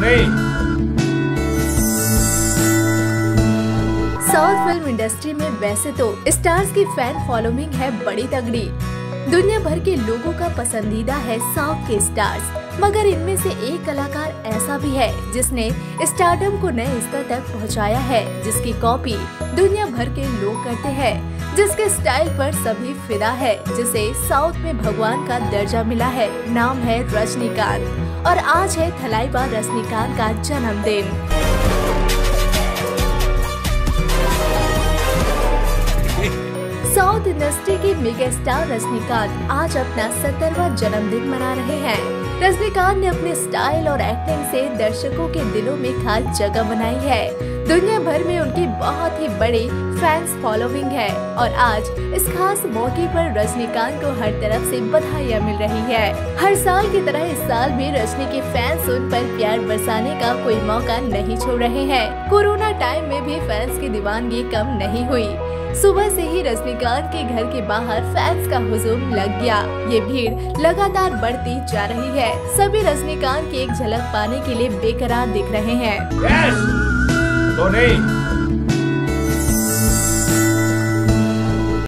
Dhoni south film industry में वैसे तो स्टार्स की फ़ैन फॉलोइंग है बड़ी तगड़ी। दुनिया भर के लोगों का पसंदीदा है साउथ के स्टार्स, मगर इनमें से एक कलाकार ऐसा भी है जिसने स्टारडम को नए स्तर तक पहुँचाया है, जिसकी कॉपी दुनिया भर के लोग करते हैं, जिसके स्टाइल पर सभी फिदा है, जिसे साउथ में भगवान का दर्जा मिला है। नाम है रजनीकांत। और आज है थलाईबा रजनीकांत का जन्मदिन। साउथ इंडस्ट्री के मेगा स्टार रजनीकांत आज अपना सत्तरवा जन्मदिन मना रहे हैं। रजनीकांत ने अपने स्टाइल और एक्टिंग से दर्शकों के दिलों में खास जगह बनाई है। दुनिया भर में उनकी बहुत ही बड़ी फैंस फॉलोइंग है और आज इस खास मौके पर रजनीकांत को हर तरफ़ से बधाइयाँ मिल रही है। हर साल की तरह इस साल भी रजनी के फैंस उन पर प्यार बरसाने का कोई मौका नहीं छोड़ रहे हैं। कोरोना टाइम में भी फैंस की दीवानगी कम नहीं हुई। सुबह से ही रजनीकांत के घर के बाहर फैंस का हुजूम लग गया। ये भीड़ लगातार बढ़ती जा रही है। सभी रजनीकांत की एक झलक पाने के लिए बेकरार दिख रहे हैं। Yes! तो धोनी